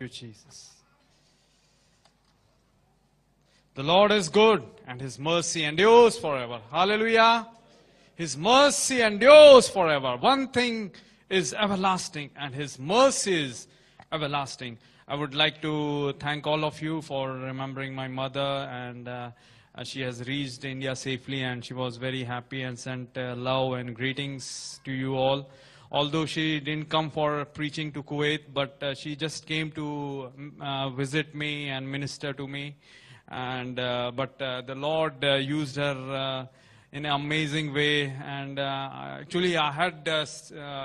you, Jesus. The Lord is good and his mercy endures forever. Hallelujah. His mercy endures forever. One thing is everlasting and his mercy is everlasting. I would like to thank all of you for remembering my mother and uh, uh, she has reached India safely and she was very happy and sent uh, love and greetings to you all. Although she didn't come for preaching to Kuwait, but uh, she just came to mm, uh, visit me and minister to me. And uh, but uh, the Lord uh, used her uh, in an amazing way. And actually, I had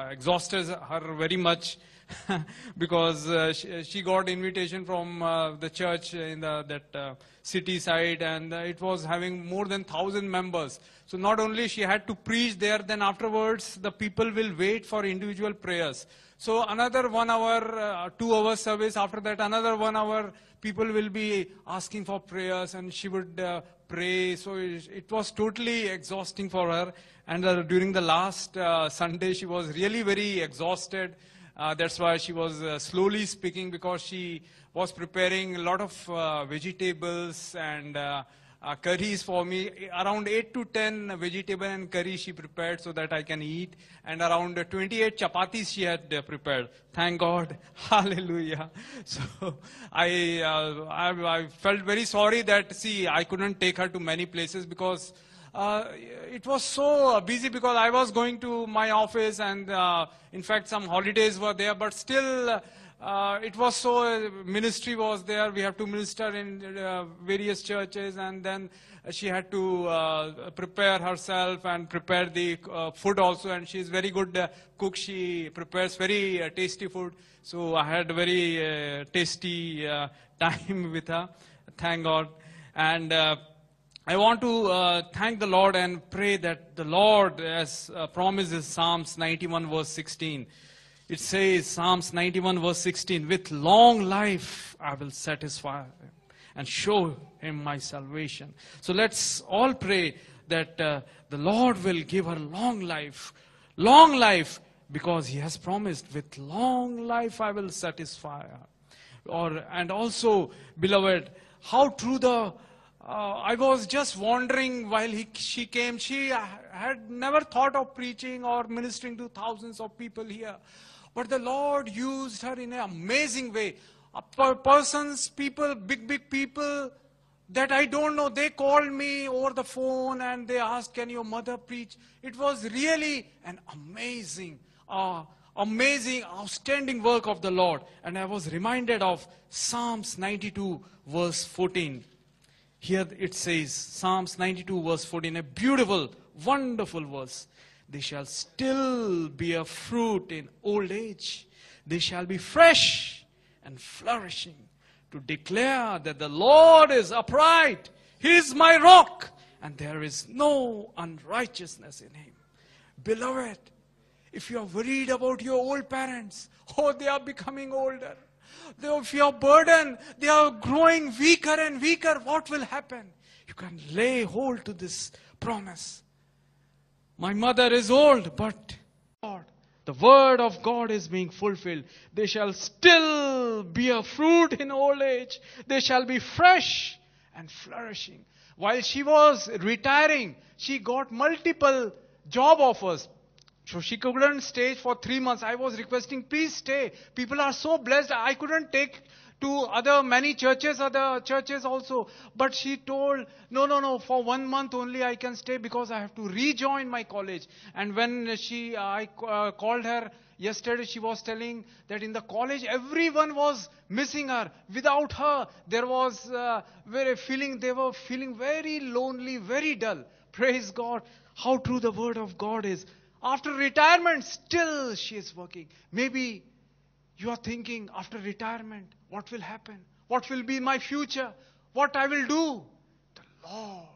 exhausted her very much because uh, she, she got invitation from uh, the church in the, that uh, city side, and uh, it was having more than thousand members. So not only she had to preach there, then afterwards the people will wait for individual prayers. So another one hour, uh, two hour service. After that, another one hour, people will be asking for prayers, and she would uh, pray. So it, it was totally exhausting for her. And during the last Sunday, she was really very exhausted. Uh, that's why she was uh, slowly speaking because she was preparing a lot of uh, vegetables and uh, uh, curries for me. Around 8 to 10 vegetable and curry she prepared so that I can eat. And around 28 chapatis she had uh, prepared. Thank God. Hallelujah. So I, I, I felt very sorry that, see, I couldn't take her to many places because uh, it was so busy because I was going to my office and uh, in fact some holidays were there, but still uh, it was so, uh, ministry was there, we have to minister in uh, various churches and then she had to uh, prepare herself and prepare the uh, food also and she is very good uh, cook, she prepares very uh, tasty food. So I had very uh, tasty uh, time with her, thank God. And uh, I want to uh, thank the Lord and pray that the Lord, as uh, promises Psalms 91 verse 16, it says, Psalms 91 verse 16, with long life I will satisfy and show him my salvation. So let's all pray that uh, the Lord will give her long life, long life, because he has promised, with long life I will satisfy her. Or, and also, beloved, how true the uh, I was just wondering while he, she came. She had never thought of preaching or ministering to thousands of people here. But the Lord used her in an amazing way. Persons, people, big, big people that I don't know, they called me over the phone and they asked, Can your mother preach? It was really an amazing, uh, amazing, outstanding work of the Lord. And I was reminded of Psalms 92, verse 14. Here it says, Psalms 92, verse 14, a beautiful, wonderful verse. They shall still bear fruit in old age. They shall be fresh and flourishing to declare that the Lord is upright. He is my rock, and there is no unrighteousness in him. Beloved, if you are worried about your old parents, oh, they are becoming older. They, if you are burdened, they are growing weaker and weaker, what will happen? You can lay hold to this promise. My mother is old, but God, the word of God is being fulfilled. They shall still bear fruit in old age. They shall be fresh and flourishing. While she was retiring, she got multiple job offers. So she couldn't stay for three months. I was requesting, please stay. People are so blessed. I couldn't take to other many churches, other churches also. But she told, no, no, no, for one month only I can stay because I have to rejoin my college. And when she, I uh, called her yesterday, she was telling that in the college everyone was missing her. Without her, there was uh, very feeling, they were feeling very lonely, very dull. Praise God. How true the word of God is. After retirement, still she is working. Maybe you are thinking after retirement, what will happen? What will be my future? What I will do? The Lord.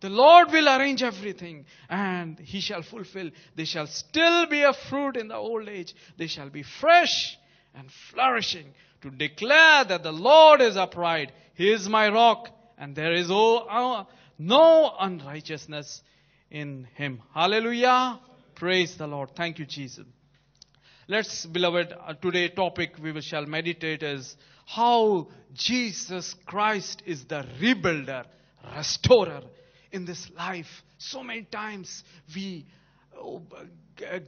The Lord will arrange everything and He shall fulfill. They shall still be a fruit in the old age. They shall be fresh and flourishing to declare that the Lord is upright. He is my rock and there is oh, no unrighteousness in Him. Hallelujah. Praise the Lord. Thank you, Jesus. Let's, beloved, uh, today topic we shall meditate is how Jesus Christ is the rebuilder, restorer in this life. So many times we oh,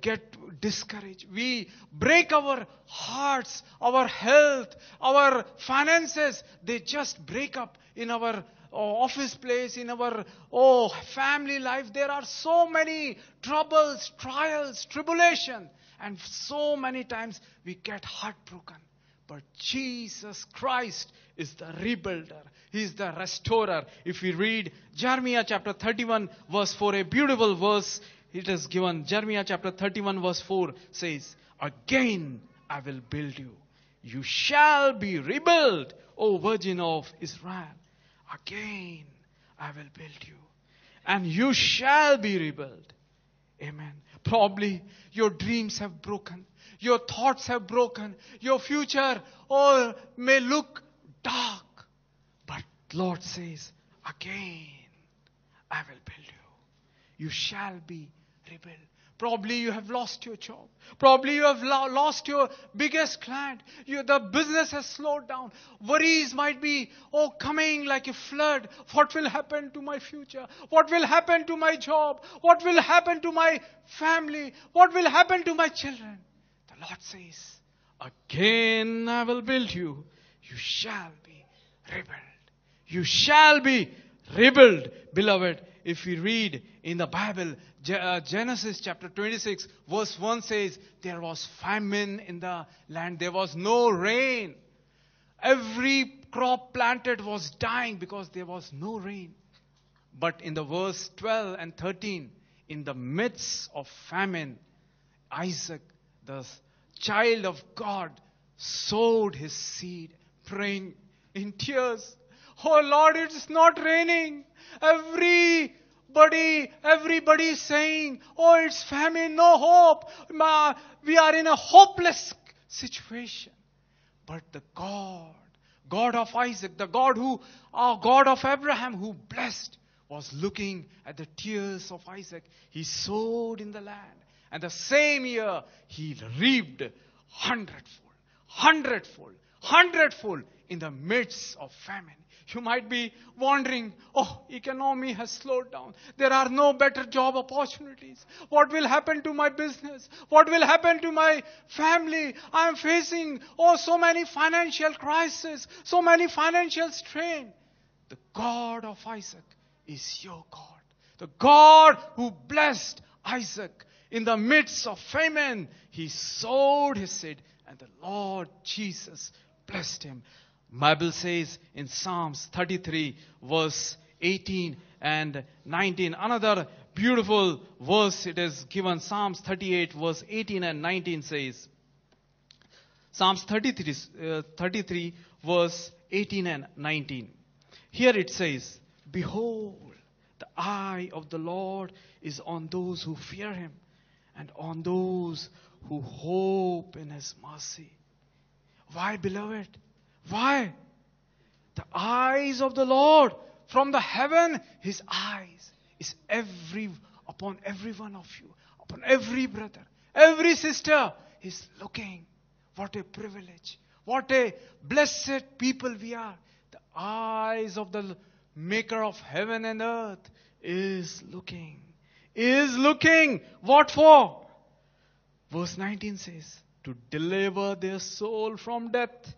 get discouraged. We break our hearts, our health, our finances. They just break up in our office place, in our oh family life. There are so many troubles, trials, tribulation, and so many times we get heartbroken. But Jesus Christ is the rebuilder. He is the restorer. If we read Jeremiah chapter 31 verse 4, a beautiful verse, it is given. Jeremiah chapter 31 verse 4 says, Again I will build you. You shall be rebuilt, O Virgin of Israel. Again I will build you. And you shall be rebuilt. Amen. Probably your dreams have broken. Your thoughts have broken. Your future all may look dark. But Lord says, again, I will build you. You shall be rebuilt. Probably you have lost your job. Probably you have lo- lost your biggest client. You, the business has slowed down. Worries might be, oh, coming like a flood. What will happen to my future? What will happen to my job? What will happen to my family? What will happen to my children? The Lord says, Again I will build you. You shall be rebuilt. You shall be rebuilt, beloved. If we read in the Bible, uh, Genesis chapter 26, verse 1 says, There was famine in the land, there was no rain. Every crop planted was dying because there was no rain. But in the verse 12 and 13, in the midst of famine, Isaac, the child of God, sowed his seed, praying in tears. Oh Lord, it's not raining. Everybody, everybody is saying, Oh, it's famine, no hope. We are in a hopeless situation. But the God, God of Isaac, the God who, our God of Abraham, who blessed, was looking at the tears of Isaac. He sowed in the land. And the same year, he reaped hundredfold, hundredfold, hundredfold in the midst of famine. You might be wondering, oh, economy has slowed down. There are no better job opportunities. What will happen to my business? What will happen to my family? I am facing, oh, so many financial crises, so many financial strain. The God of Isaac is your God. The God who blessed Isaac in the midst of famine. He sowed his seed and the Lord Jesus blessed him. Bible says in Psalms 33 verse 18 and 19 another beautiful verse it is given. Psalms 38 verse 18 and 19 says Psalms 33, uh, 33 verse 18 and 19 here it says behold the eye of the Lord is on those who fear him and on those who hope in his mercy. Why beloved why? The eyes of the Lord from the heaven, his eyes is every upon every one of you, upon every brother, every sister. He's looking. What a privilege. What a blessed people we are. The eyes of the maker of heaven and earth is looking. Is looking. What for? Verse 19 says, to deliver their soul from death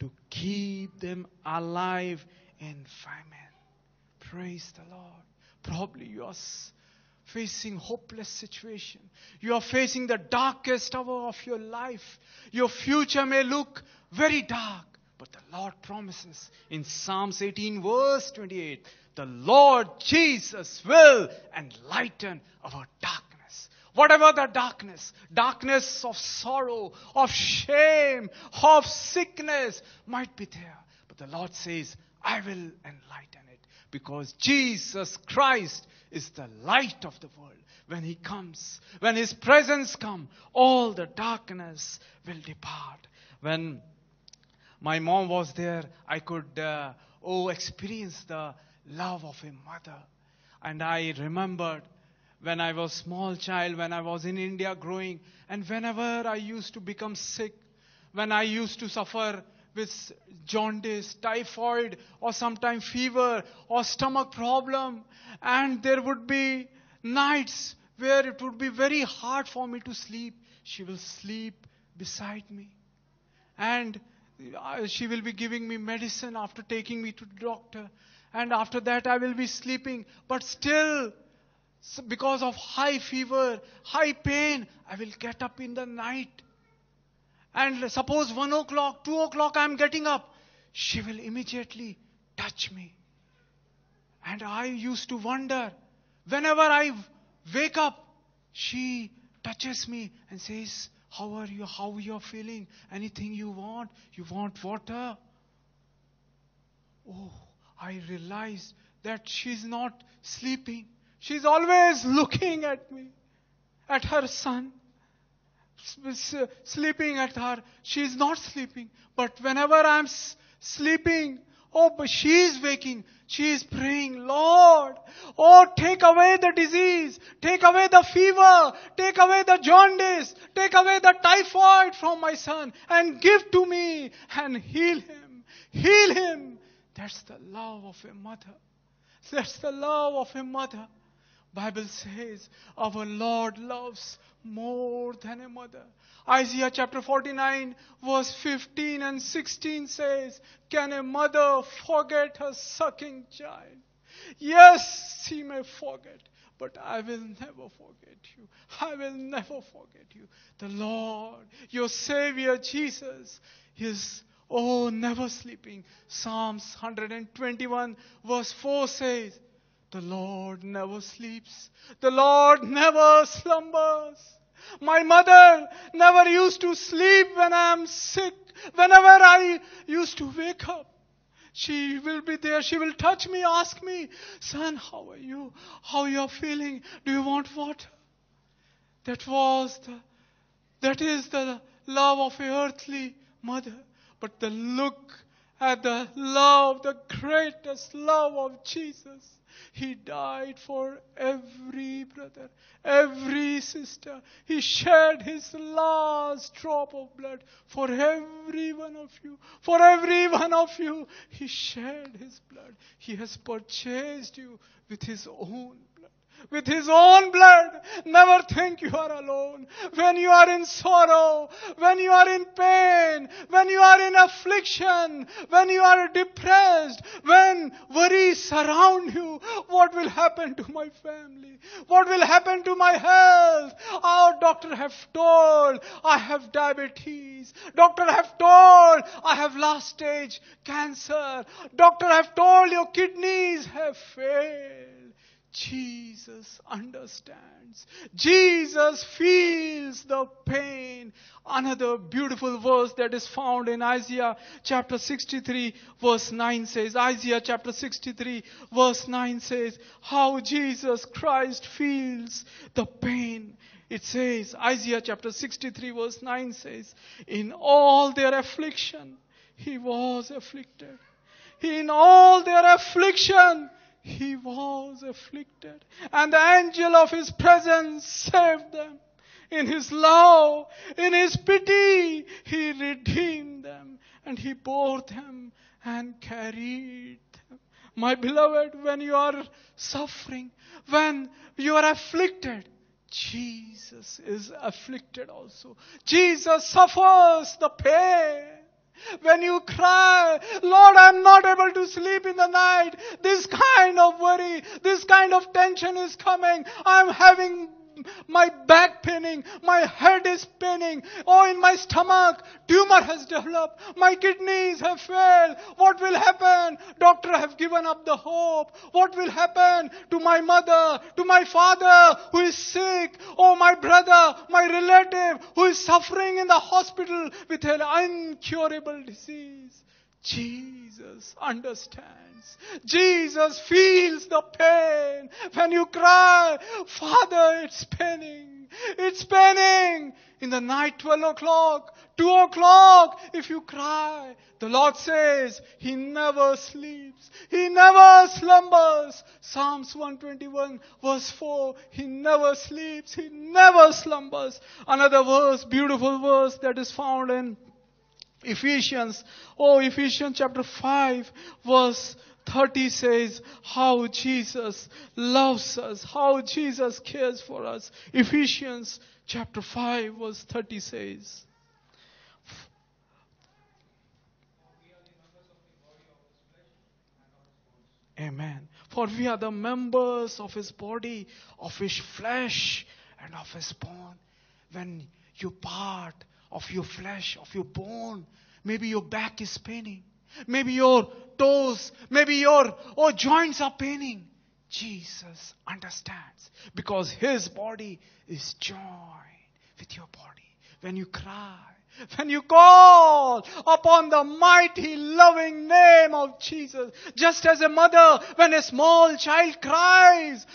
to keep them alive in famine. Praise the Lord. Probably you are facing hopeless situation. You are facing the darkest hour of your life. Your future may look very dark, but the Lord promises in Psalms 18 verse 28, the Lord Jesus will enlighten our darkness. Whatever the darkness, darkness of sorrow, of shame, of sickness might be there. But the Lord says, I will enlighten it because Jesus Christ is the light of the world. When He comes, when His presence come, all the darkness will depart. When my mom was there, I could, uh, oh, experience the love of a mother. And I remembered when I was small child, when I was in India growing, and whenever I used to become sick, when I used to suffer with jaundice, typhoid, or sometimes fever, or stomach problem, and there would be nights where it would be very hard for me to sleep. She will sleep beside me. And uh, she will be giving me medicine after taking me to the doctor. And after that, I will be sleeping. But still, s- because of high fever, high pain, I will get up in the night. And suppose 1 o'clock, 2 o'clock, I am getting up. She will immediately touch me. And I used to wonder, whenever I wake up, she touches me and says, How are you? How are you feeling? Anything you want? You want water? Oh, I realized that she's not sleeping. She's always looking at me, at her son, sleeping at her. She's not sleeping. But whenever I'm sleeping, oh, but she's waking. She is praying, Lord, oh, take away the disease, take away the fever, take away the jaundice, take away the typhoid from my son, and give to me and heal him. Heal him. That's the love of a mother. That's the love of a mother. Bible says our Lord loves more than a mother. Isaiah chapter 49 verse 15 and 16 says, Can a mother forget her sucking child? Yes, she may forget, but I will never forget you. I will never forget you. The Lord, your Savior Jesus, is oh never sleeping. Psalms 121 verse 4 says, the Lord never sleeps. The Lord never slumbers. My mother never used to sleep when I am sick. Whenever I used to wake up, she will be there. She will touch me, ask me, son, how are you? How you are feeling? Do you want water? That was the, that is the love of a earthly mother. But the look at the love, the greatest love of Jesus. He died for every brother, every sister. He shed his last drop of blood for every one of you. For every one of you, he shed his blood. He has purchased you with his own with his own blood. Never think you are alone. When you are in sorrow, when you are in pain, when you are in affliction, when you are depressed, when worries surround you, what will happen to my family? What will happen to my health? Our doctor have told I have diabetes. Doctor have told I have last stage cancer. Doctor have told your kidneys have failed. Jesus understands. Jesus feels the pain. Another beautiful verse that is found in Isaiah chapter 63 verse 9 says, Isaiah chapter 63 verse 9 says, how Jesus Christ feels the pain. It says, Isaiah chapter 63 verse 9 says, in all their affliction, he was afflicted. In all their affliction, he was afflicted. And the angel of his presence saved them. In his love, in his pity, he redeemed them and he bore them and carried them. My beloved, when you are suffering, when you are afflicted, Jesus is afflicted also. Jesus suffers the pain. When you cry, Lord, I'm not able to sleep in the night. This kind of worry, this kind of tension is coming. I'm having my back pinning, my head is pinning, oh, in my stomach, tumor has developed, my kidneys have failed. What will happen? Doctor have given up the hope. What will happen to my mother, to my father who is sick, oh, my brother, my relative who is suffering in the hospital with an incurable disease? Jesus understands. Jesus feels the pain. When you cry, Father, it's paining. It's paining. In the night, 12 o'clock, 2 o'clock, if you cry, the Lord says, He never sleeps. He never slumbers. Psalms 121 verse 4, He never sleeps. He never slumbers. Another verse, beautiful verse that is found in Ephesians. Oh, Ephesians chapter 5 verse 30 says how Jesus loves us, how Jesus cares for us. Ephesians chapter 5 verse 30 says, Amen. For we are the members of his body, of his flesh, and of his bone. When you part of your flesh, of your bone, maybe your back is paining. Maybe your toes, maybe your oh, joints are paining. Jesus understands because his body is joined with your body. When you cry, when you call upon the mighty loving name of Jesus, just as a mother, when a small child cries,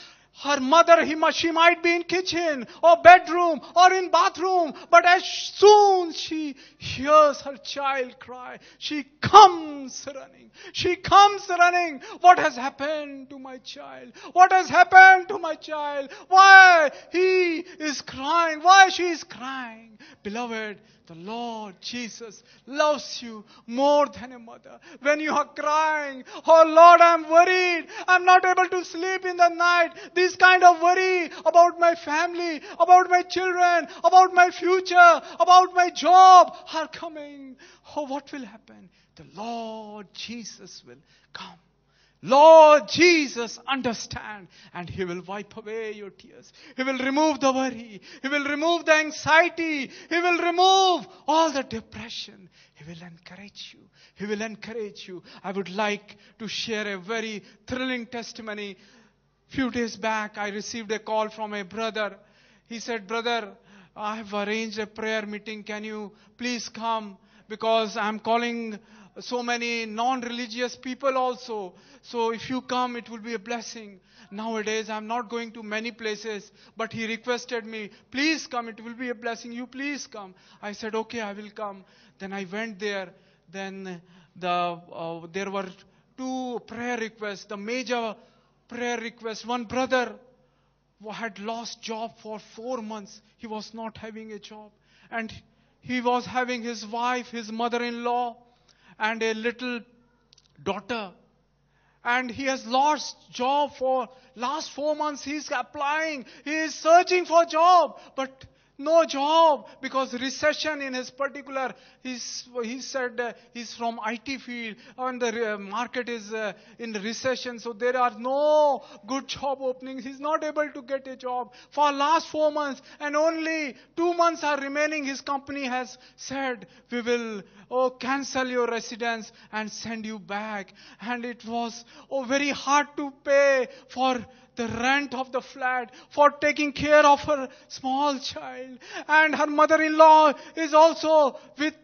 her mother, he she might be in kitchen or bedroom or in bathroom, but as soon she hears her child cry, she comes running. She comes running. What has happened to my child? What has happened to my child? Why he is crying? Why she is crying? Beloved, the Lord Jesus loves you more than a mother. When you are crying, oh Lord, I'm worried. I'm not able to sleep in the night. Kind of worry about my family, about my children, about my future, about my job are coming. Oh, what will happen? The Lord Jesus will come. Lord Jesus understand and He will wipe away your tears. He will remove the worry. He will remove the anxiety. He will remove all the depression. He will encourage you. He will encourage you. I would like to share a very thrilling testimony. Few days back, I received a call from a brother. He said, brother, I have arranged a prayer meeting. Can you please come? Because I'm calling so many non-religious people also. So if you come, it will be a blessing. Nowadays, I'm not going to many places, but he requested me, please come, it will be a blessing. You please come. I said, okay, I will come. Then I went there. Then the, uh, there were two prayer requests. The major prayer request, one brother had lost job for four months. He was not having a job. And he was having his wife, his mother-in-law, and a little daughter. And he has lost job for last four months. He's applying. He is searching for job. But no job because recession in his particular he's, he said uh, he's from IT field and the uh, market is uh, in recession. So there are no good job openings. He's not able to get a job. For last 4 months and only 2 months are remaining his company has said we will oh cancel your residence and send you back. And it was oh very hard to pay for the rent of the flat, for taking care of her small child. And her mother-in-law is also with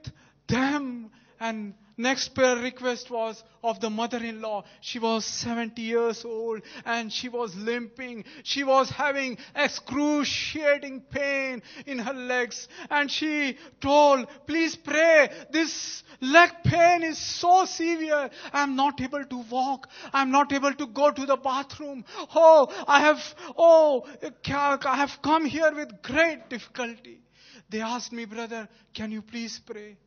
them. And next prayer request was of the mother-in-law. She was 70 years old and she was limping. She was having excruciating pain in her legs. And she told, please pray. This leg pain is so severe. I'm not able to walk. I'm not able to go to the bathroom. Oh, I have, oh, I have come here with great difficulty. They asked me, brother, can you please pray?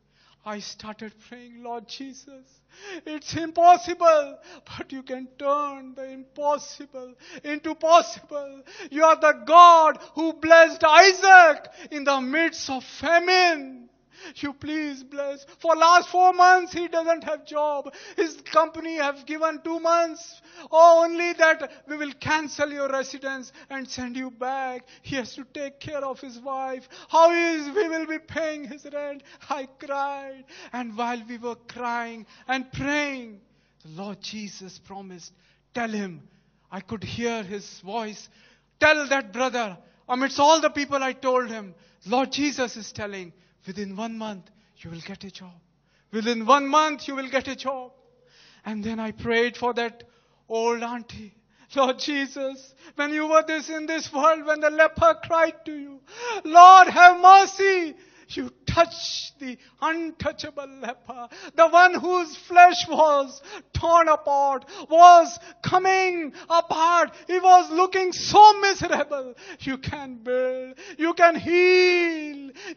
I started praying, Lord Jesus, it's impossible, but you can turn the impossible into possible. You are the God who blessed Isaac in the midst of famine. You please bless. For last four months he doesn't have job. His company have given two months. Oh, only that we will cancel your residence and send you back. He has to take care of his wife. How is we will be paying his rent? I cried. And while we were crying and praying, the Lord Jesus promised, tell him. I could hear his voice. Tell that brother, amidst all the people I told him, Lord Jesus is telling, Within one month, you will get a job. Within one month, you will get a job. And then I prayed for that old auntie. Lord Jesus, when you were this in this world, when the leper cried to you, Lord have mercy, you touched the untouchable leper, the one whose flesh was torn apart, was coming apart. He was looking so miserable. You can build, you can heal,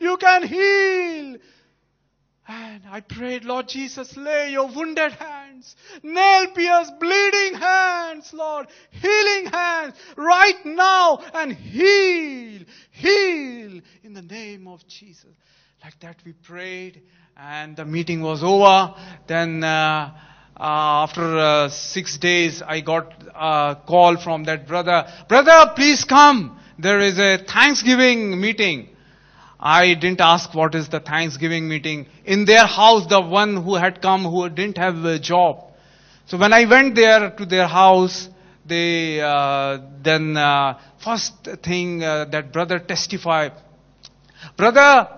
you can heal. And I prayed, Lord Jesus, lay your wounded hands, nail pierced, bleeding hands, Lord, healing hands right now and heal, heal in the name of Jesus. Like that we prayed and the meeting was over. Then uh, uh, after uh, six days, I got a call from that brother. Brother, please come. There is a Thanksgiving meeting. I didn't ask what is the Thanksgiving meeting. In their house, the one who had come who didn't have a job. So when I went there to their house, they uh, then uh, first thing uh, that brother testified, brother.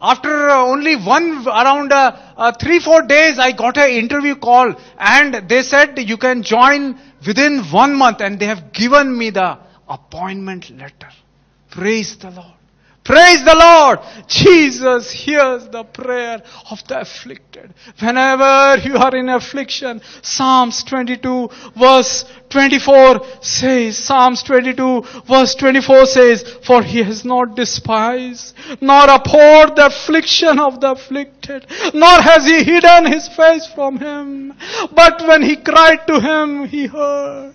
After only one around uh, uh, three four days, I got an interview call, and they said you can join within one month, and they have given me the appointment letter. Praise the Lord. Praise the Lord. Jesus hears the prayer of the afflicted. Whenever you are in affliction, Psalms 22 verse 24 says, Psalms 22 verse 24 says, For he has not despised, nor abhorred the affliction of the afflicted, nor has he hidden his face from him. But when he cried to him, he heard.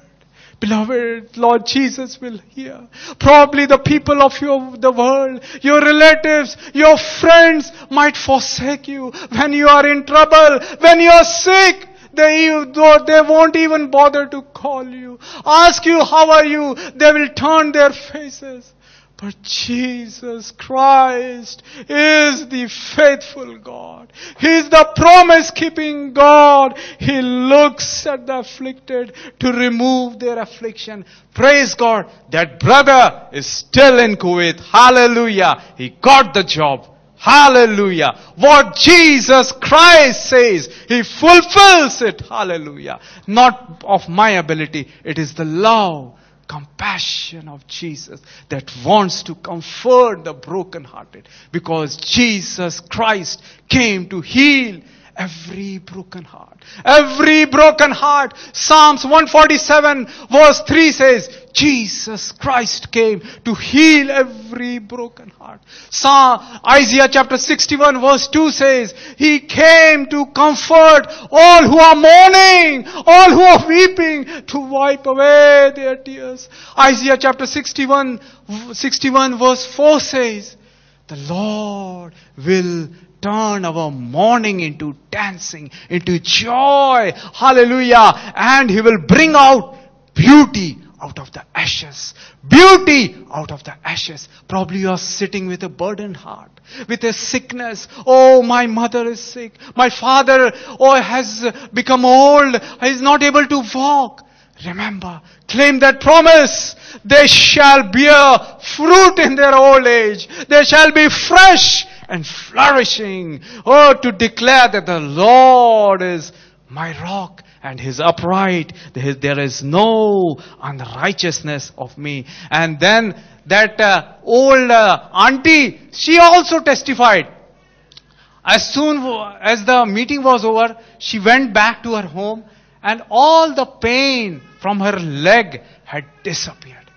Beloved, Lord Jesus will hear. Probably the people of your, the world, your relatives, your friends might forsake you when you are in trouble, when you are sick. They, they won't even bother to call you. Ask you, how are you? They will turn their faces. But Jesus Christ is the faithful God. He is the promise keeping God. He looks at the afflicted to remove their affliction. Praise God. That brother is still in Kuwait. Hallelujah. He got the job. Hallelujah. What Jesus Christ says, He fulfills it. Hallelujah. Not of my ability. It is the love compassion of Jesus that wants to comfort the brokenhearted because Jesus Christ came to heal every broken heart. Every broken heart. Psalms 147 verse 3 says, Jesus Christ came to heal every broken heart. Psalm, Isaiah chapter 61 verse 2 says, He came to comfort all who are mourning, all who are weeping, to wipe away their tears. Isaiah chapter 61, 61 verse 4 says, The Lord will turn our mourning into dancing, into joy. Hallelujah. And He will bring out beauty out of the ashes. Beauty out of the ashes. Probably you are sitting with a burdened heart, with a sickness. Oh, my mother is sick. My father, oh, has become old. He is not able to walk. Remember, claim that promise. They shall bear fruit in their old age. They shall be fresh and flourishing. Oh, to declare that the Lord is my rock and His upright. There is no unrighteousness of me. And then that uh, old uh, auntie, she also testified. As soon as the meeting was over, she went back to her home and all the pain from her leg had disappeared.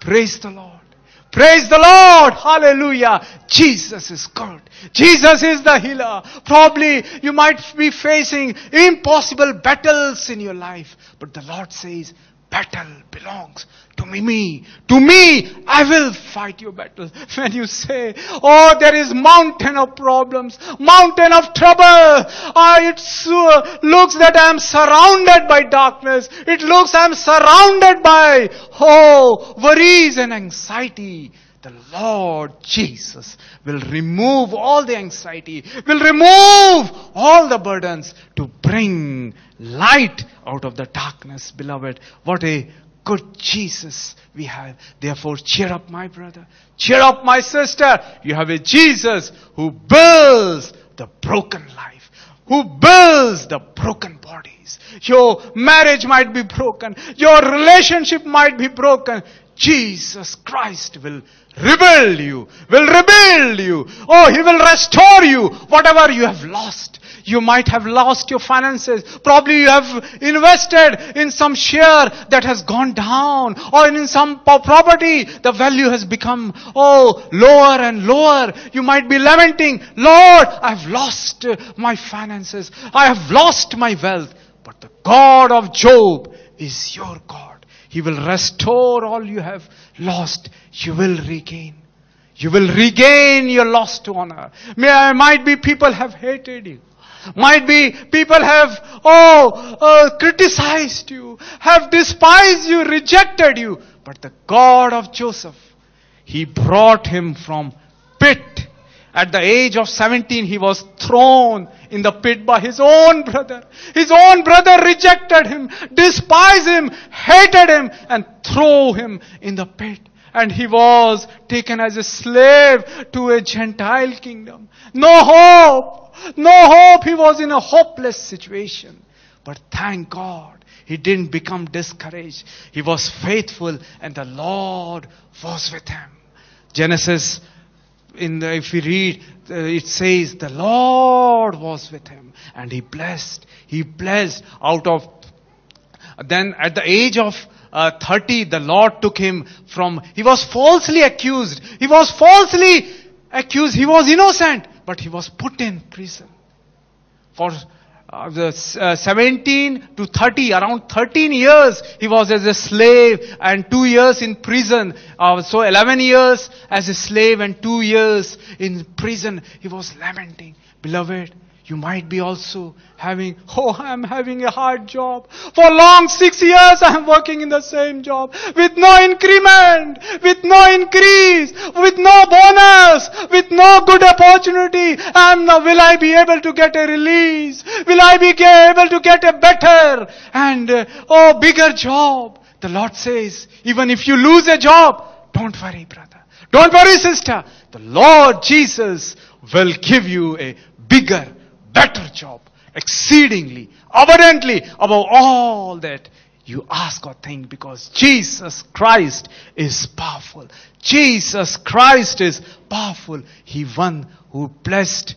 Praise the Lord. Praise the Lord. Hallelujah. Jesus is good. Jesus is the healer. Probably you might be facing impossible battles in your life, but the Lord says, battle belongs to me, me. To me, I will fight your battle. When you say, oh, there is mountain of problems, mountain of trouble. Ah, it uh, looks that I am surrounded by darkness. It looks I am surrounded by, oh, worries and anxiety. The Lord Jesus will remove all the anxiety, will remove all the burdens to bring light out of the darkness, beloved. What a good Jesus we have. Therefore, cheer up, my brother. Cheer up, my sister. You have a Jesus who builds the broken life, who builds the broken bodies. Your marriage might be broken. Your relationship might be broken. Jesus Christ will rebuild you, will rebuild you. Oh, He will restore you. Whatever you have lost. You might have lost your finances. Probably you have invested in some share that has gone down or in some property. The value has become, oh, lower and lower. You might be lamenting, Lord, I've lost uh, my finances. I have lost my wealth. But the God of Job is your God. He will restore all you have lost. You will regain. You will regain your lost honor. May, I might be people have hated you. Might be people have, oh, uh, criticized you, have despised you, rejected you. But the God of Joseph, He brought him from pit. At the age of 17, he was thrown in the pit by his own brother. His own brother rejected him, despised him, hated him, and threw him in the pit. And he was taken as a slave to a Gentile kingdom. No hope. No hope. He was in a hopeless situation. But thank God, he didn't become discouraged. He was faithful and the Lord was with him. Genesis in the, if we read, uh, it says the Lord was with him and he blessed. He blessed out of, then at the age of uh, 30, the Lord took him from, he was falsely accused. He was falsely accused. He was innocent, but he was put in prison for uh, the, uh, 17 to 30, around 13 years, he was as a slave and 2 years in prison. Uh, so 11 years as a slave and 2 years in prison. He was lamenting. Beloved, you might be also having, oh, I'm having a hard job. For long six years I'm working in the same job with no increment, with no increase, with no bonus, with no good opportunity. Now, will I be able to get a release? Will I be able to get a better and, uh, oh, bigger job? The Lord says, even if you lose a job, don't worry, brother. Don't worry, sister. The Lord Jesus will give you a bigger, better job, exceedingly, abundantly, above all that you ask or think because Jesus Christ is powerful. Jesus Christ is powerful. He one who blessed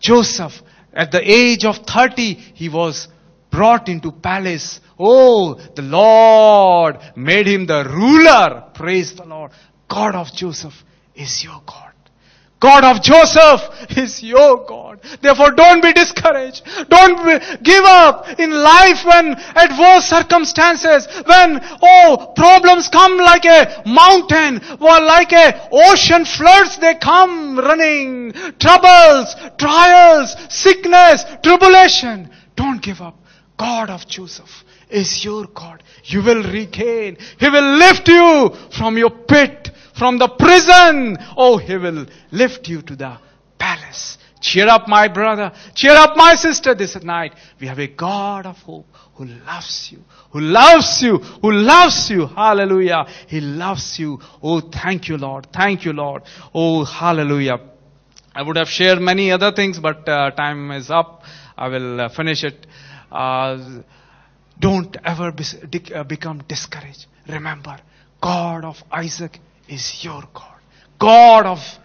Joseph at the age of 30, he was brought into palace. Oh, the Lord made him the ruler. Praise the Lord. God of Joseph is your God. God of Joseph is your God. Therefore don't be discouraged. Don't be, give up in life when adverse circumstances, when, oh, problems come like a mountain or like a ocean floods, they come running. Troubles, trials, sickness, tribulation. Don't give up. God of Joseph is your God. You will regain. He will lift you from your pit, from the prison. Oh, He will lift you to the palace. Cheer up, my brother. Cheer up, my sister, this night. We have a God of hope who loves you, who loves you, who loves you. Hallelujah. He loves you. Oh, thank you, Lord. Thank you, Lord. Oh, hallelujah. I would have shared many other things, but uh, time is up. I will uh, finish it. Uh, don't ever be, uh, become discouraged. Remember, God of Isaac is your God. God of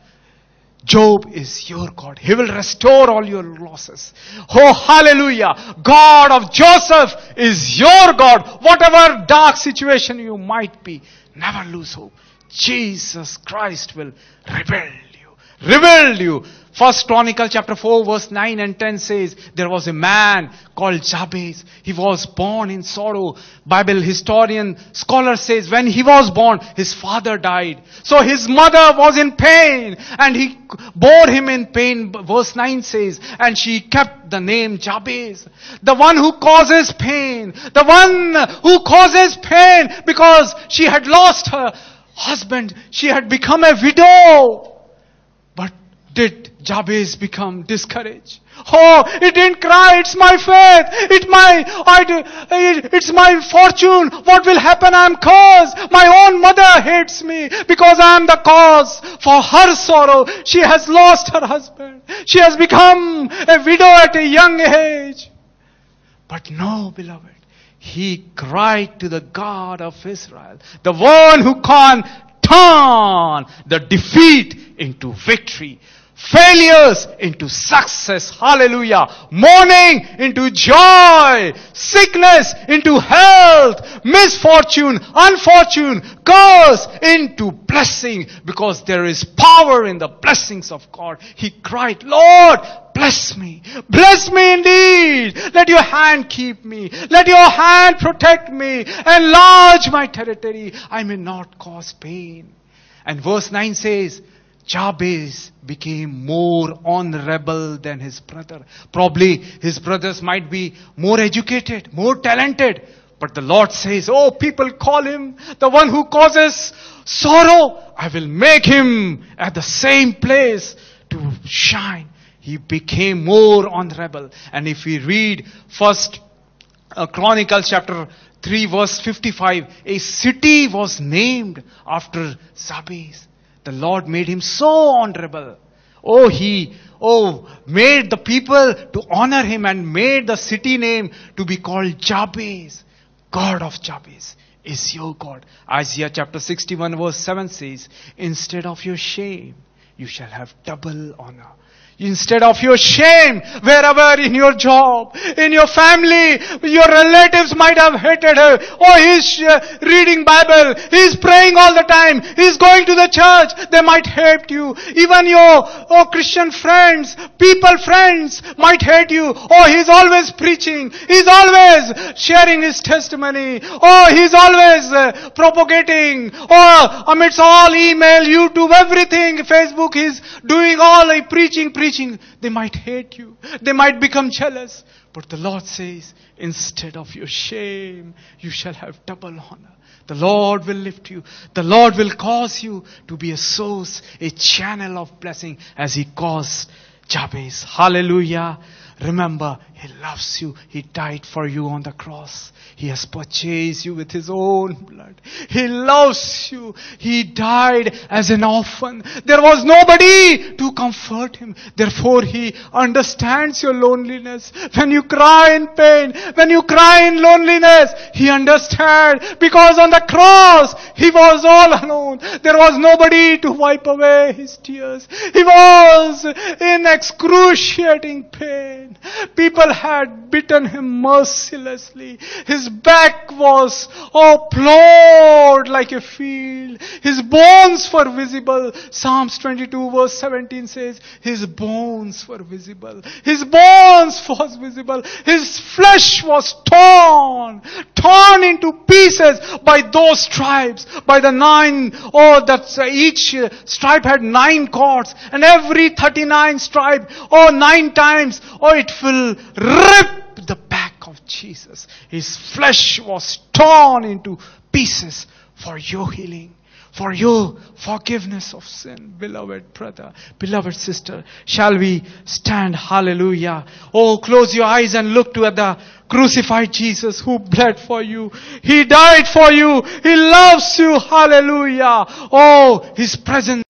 Job is your God. He will restore all your losses. Oh, hallelujah. God of Joseph is your God. Whatever dark situation you might be, never lose hope. Jesus Christ will rebuild you. Rebuild you. First Chronicle chapter 4 verse 9 and 10 says, there was a man called Jabez. He was born in sorrow. Bible historian, scholar says, when he was born, his father died. So his mother was in pain and he bore him in pain. Verse 9 says, and she kept the name Jabez. The one who causes pain. The one who causes pain because she had lost her husband. She had become a widow. But did Jabez become discouraged? Oh, it didn't cry. It's my faith. It's my, I it, it's my fortune. What will happen? I'm cursed. My own mother hates me because I am the cause for her sorrow. She has lost her husband. She has become a widow at a young age. But no, beloved. He cried to the God of Israel, the one who can turn the defeat into victory failures into success. Hallelujah. Mourning into joy. Sickness into health. Misfortune, unfortune, curse into blessing because there is power in the blessings of God. He cried, Lord, bless me. Bless me indeed. Let your hand keep me. Let your hand protect me. Enlarge my territory. I may not cause pain. And verse 9 says, Jabez became more honorable than his brother. Probably his brothers might be more educated, more talented. But the Lord says, Oh, people call him the one who causes sorrow. I will make him at the same place to shine. He became more honorable. And if we read first uh, Chronicles chapter 3 verse 55, a city was named after Jabez. The Lord made him so honorable. Oh, he, oh, made the people to honor him and made the city name to be called Jabez. God of Jabez is your God. Isaiah chapter 61 verse 7 says, instead of your shame, you shall have double honor. Instead of your shame, wherever in your job, in your family, your relatives might have hated her. Oh, he's uh, reading Bible. He's praying all the time. He's going to the church. They might hate you. Even your oh, Christian friends, people friends might hate you. Oh, he's always preaching. He's always sharing his testimony. Oh, he's always uh, propagating. Oh, amidst all email, YouTube, everything, Facebook, he's doing all like preaching, preaching preaching, they might hate you. They might become jealous. But the Lord says, instead of your shame, you shall have double honor. The Lord will lift you. The Lord will cause you to be a source, a channel of blessing as He caused Jabez. Hallelujah. Remember, He loves you. He died for you on the cross. He has purchased you with His own blood. He loves you. He died as an orphan. There was nobody to comfort Him. Therefore, He understands your loneliness. When you cry in pain, when you cry in loneliness, He understands because on the cross, He was all alone. There was nobody to wipe away His tears. He was in excruciating pain. People had beaten Him mercilessly. His back was oh plowed like a field. His bones were visible. Psalms 22 verse 17 says, His bones were visible. His bones was visible. His flesh was torn, torn into pieces by those stripes, by the nine, oh that uh, each uh, stripe had nine cords and every 39 stripe, oh nine times, oh it will rip the back of Jesus. His flesh was torn into pieces for your healing. For your forgiveness of sin, beloved brother, beloved sister, shall we stand? Hallelujah. Oh, close your eyes and look to the crucified Jesus who bled for you. He died for you. He loves you. Hallelujah. Oh, His presence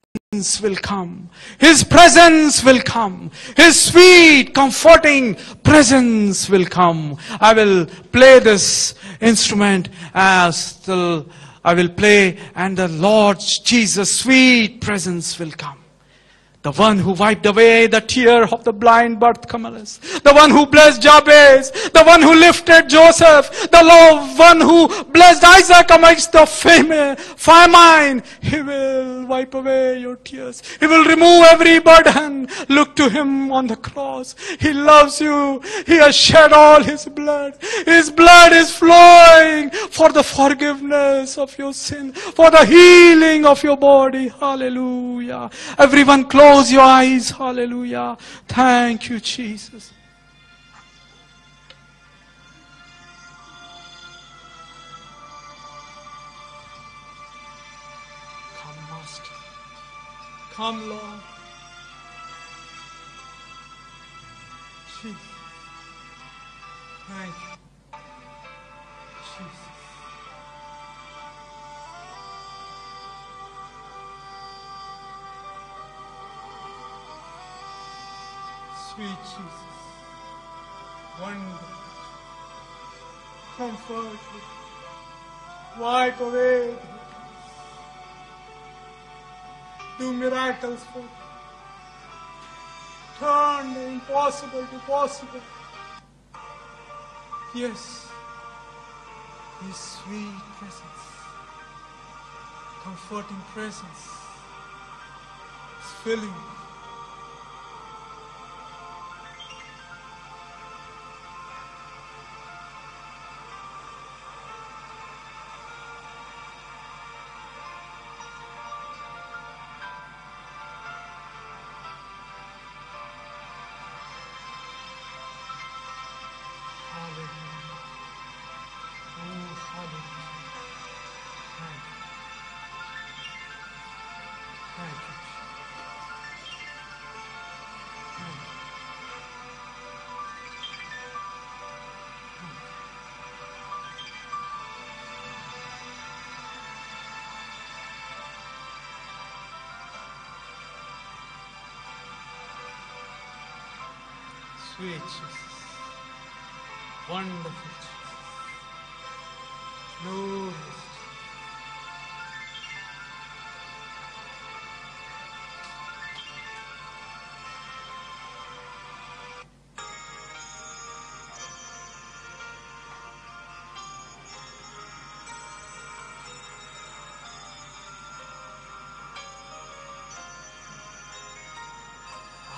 will come. His presence will come. His sweet, comforting presence will come. I will play this instrument as till I will play and the Lord Jesus' sweet presence will come. The one who wiped away the tear of the blind Bartimaeus. The one who blessed Jabez. The one who lifted Joseph. The one who blessed Isaac amidst the famine. He will wipe away your tears. He will remove every burden. Look to him on the cross. He loves you. He has shed all his blood. His blood is flowing for the forgiveness of your sin. For the healing of your body. Hallelujah. Everyone close Close your eyes. Hallelujah. Thank you, Jesus. Come, Master. Come, Lord. Jesus. Thank you. Sweet Jesus. Wonderful. Comfort. Wipe away. Do miracles for them. Turn the impossible to possible. Yes. His sweet presence. Comforting presence. is filling. Jesus. Wonderful Jesus. Glorious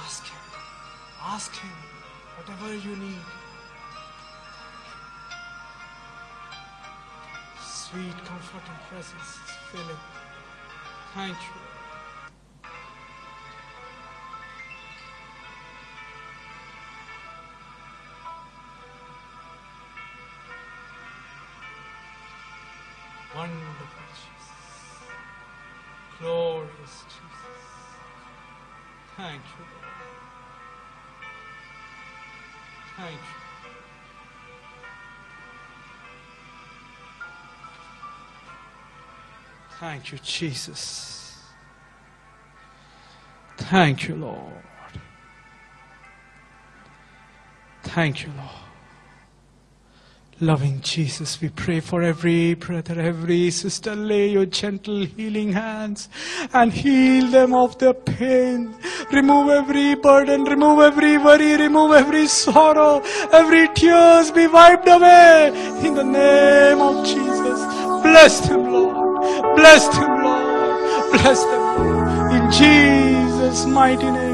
Ask Him. Ask Him you need. Sweet, comforting presence filling. Thank you. Wonderful Jesus. Glorious Jesus. Thank you, Lord. Thank you. Thank you, Jesus. Thank you, Lord. Thank you, Lord. Loving Jesus, we pray for every brother, every sister. Lay your gentle healing hands and heal them of their pain. Remove every burden, remove every worry, remove every sorrow, every tears be wiped away in the name of Jesus. Bless them, Lord. Bless them, Lord. Bless them, Lord. In Jesus' mighty name